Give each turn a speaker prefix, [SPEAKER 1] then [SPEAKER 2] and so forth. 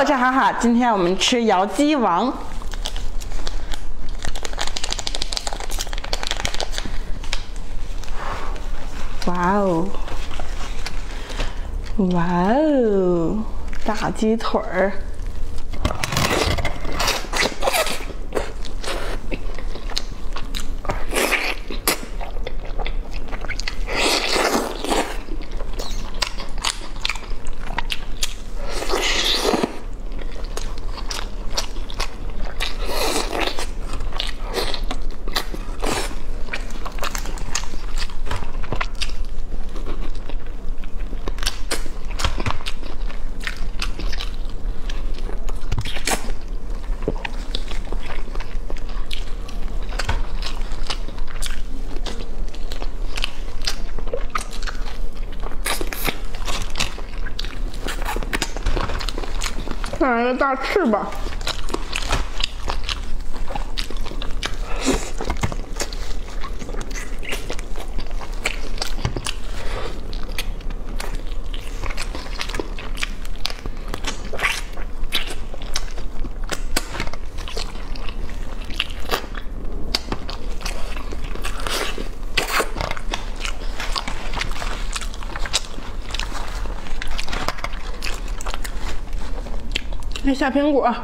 [SPEAKER 1] 我是哈哈，今天我们吃窑鸡王。哇哦，哇哦，大鸡腿儿。再来个大翅膀。那下苹果。